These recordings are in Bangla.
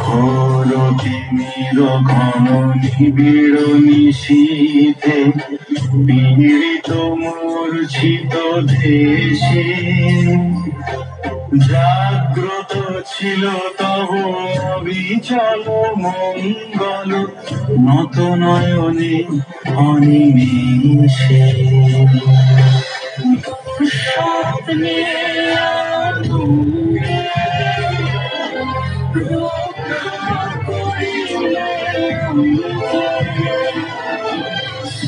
ঘোর তিমির ঘন নিবিড় নিশীথে পীড়িত মূর্ছিত দেশে যার ছিল তব অবিচল মঙ্গল। নত নয়নে অনিমেষে। স্বপ্নে রক্ষা করিলে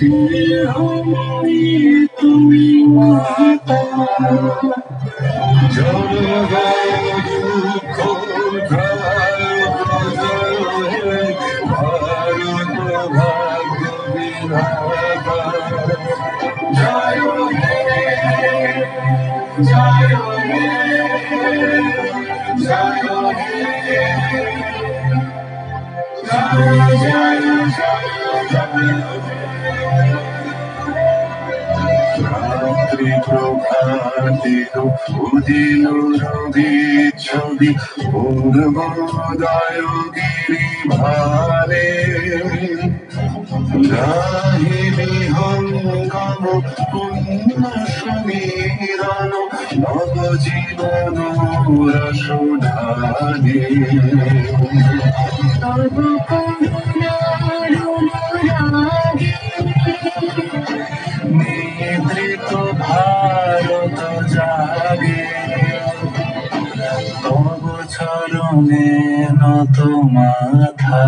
স্নেহময়ী তুমি মাতা জলবায়ু জয় হে জয় হে জয় হে জয় জয় জয় রাত্রি প্রভাতের উদিল রবি ছবি পূর্বোদয় গিরি ভারে গাহি বিহঙ্গম পুণ্য সমীরণ নব জীবন রসধারে তব চরণে নত মাথা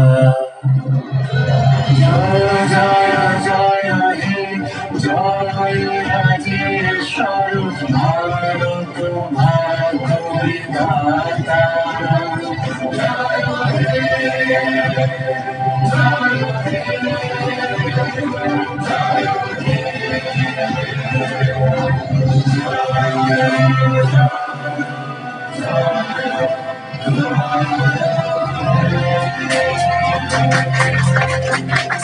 জয় জয় জয় হে জয় জয় হে জয় হে Thank you.